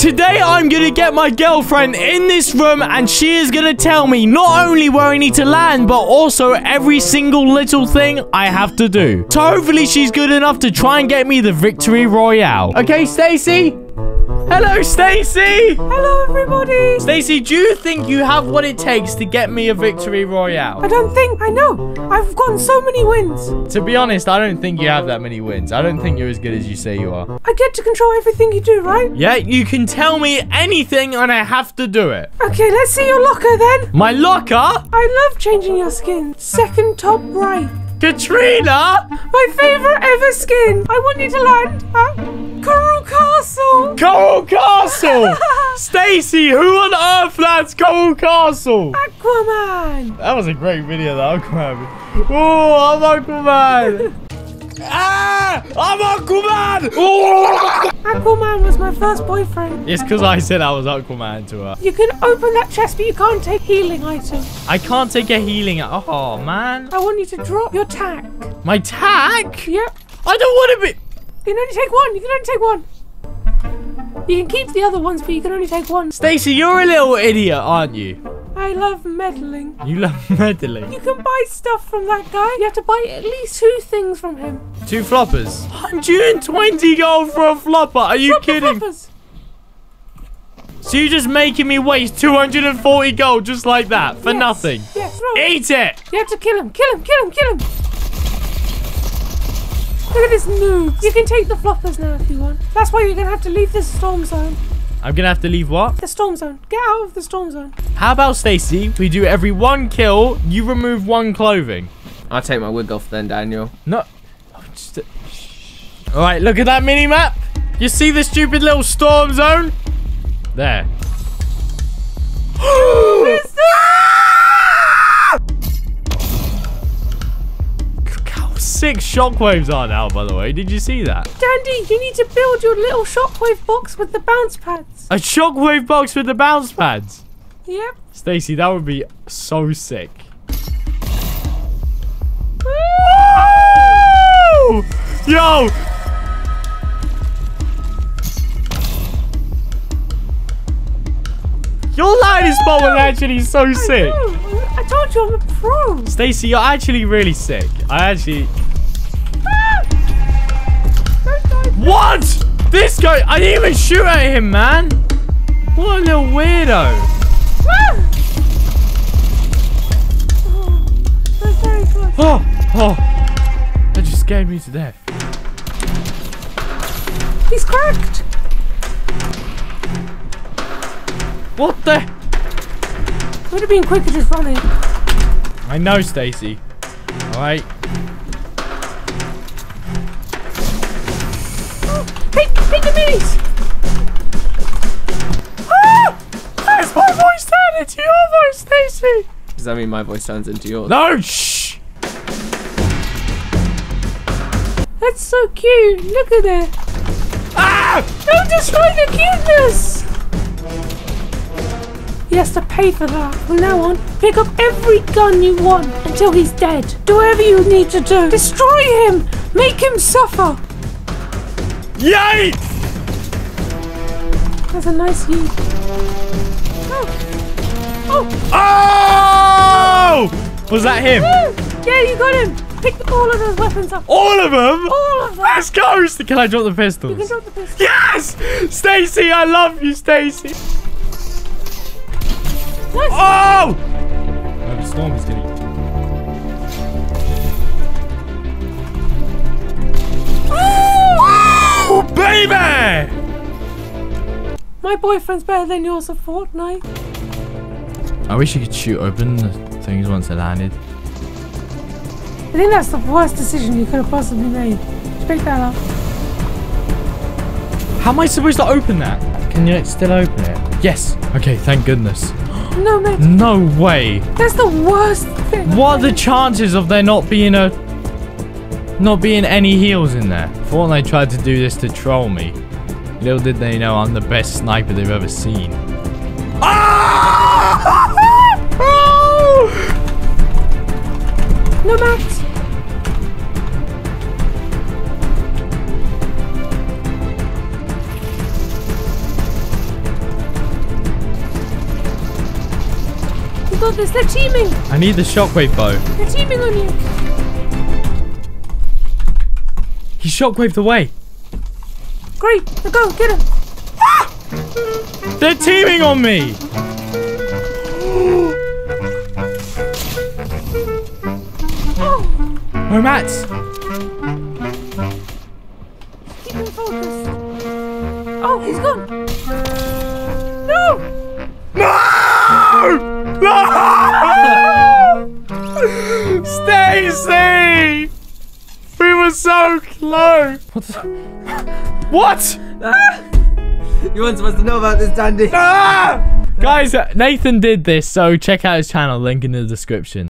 Today I'm gonna get my girlfriend in this room and she is gonna tell me not only where I need to land, but also every single little thing I have to do. So hopefully she's good enough to try and get me the victory royale. Okay, Stacey? Hello, Stacey! Hello, everybody. Stacey, do you think you have what it takes to get me a victory royale? I don't think I know. I've gotten so many wins. To be honest, I don't think you have that many wins. I don't think you're as good as you say you are. I get to control everything you do, right? Yeah, you can tell me anything and I have to do it. Okay, let's see your locker then. My locker? I love changing your skin. Second top right. Katrina? My favorite ever skin. I want you to land at Coral Castle. Coral Castle! Stacey, who on earth lands Coral Castle? Aquaman. That was a great video, though, Aquaman. Oh, I'm Aquaman! ah! I'm Aquaman! Oh! Aquaman was my first boyfriend. It's because I said I was Aquaman to her. You can open that chest, but you can't take healing items. I can't take a healing. Oh, man. I want you to drop your tack. My tack? Yep. I don't want to be... You can only take one. You can only take one. You can keep the other ones, but you can only take one. Stacey, you're a little idiot, aren't you? I love meddling. You love meddling. You can buy stuff from that guy. You have to buy at least two things from him. Two floppers. I'm doing 20 gold for a flopper. Are you the kidding? floppers. So you're just making me waste 240 gold just like that for Yes. nothing? Yes. Eat it! You have to kill him. Kill him. Kill him. Kill him. Look at this noob. You can take the floppers now if you want. That's why you're going to have to leave this storm zone. I'm gonna have to leave what? The storm zone. Get out of the storm zone. How about Stacey? We do every one kill, you remove one clothing. I'll take my wig off then, Daniel. No. oh, just a- All right, look at that mini map. You see the stupid little storm zone? There. Sick shockwaves are now, by the way. Did you see that? Dandy, you need to build your little shockwave box with the bounce pads. A shockwave box with the bounce pads. Yep. Stacey, that would be so sick. Woo! Yo! Your line spot was actually so sick. Know. I told you I'm a pro. Stacey, you're actually really sick. I actually. What? This guy. I didn't even shoot at him, man. What a little weirdo. Ah! Oh, that's very close. Oh, oh. That just scared me to death. He's cracked. What the? Would have been quicker just running. I know, Stacey. All right. Take. Ah! Where's my voice turned into your voice, Stacey? Does that mean my voice turns into yours? No, shh. That's so cute. Look at it. Ah! Don't destroy the cuteness. He has to pay for that. From now on, pick up every gun you want until he's dead. Do whatever you need to do. Destroy him. Make him suffer. Yay! That's a nice you. Oh. Oh. Oh! Was that him? Yeah, you got him. Pick all of those weapons up. All of them? All of them. Let's go! Can I drop the You can drop the pistol. Yes! Stacey, I love you, Stacey. Nice. Oh! No, the storm is gonna. My boyfriend's better than yours at Fortnite. I wish you could shoot open the things once they landed. I think that's the worst decision you could have possibly made. Just pick that up. How am I supposed to open that? Can you still open it? Yes. Okay, thank goodness. No, mate. No way. That's the worst thing. What are the chances of there not being a... Not being any heals in there? Fortnite tried to do this to troll me. Little did they know I'm the best sniper they've ever seen. Ah! oh! No max. Got this. They're teaming. I need the shockwave bow. They're teaming on you. He shockwaved away. Great. Now go get him. Ah! They're teaming on me. Oh, Oh, Mats. keep him focused. Oh, he's gone. No. No! Stacey! We were so close. What? the- What? You weren't supposed to know about this, Dandy. Ah! Guys, Nathan did this, so check out his channel. Link in the description.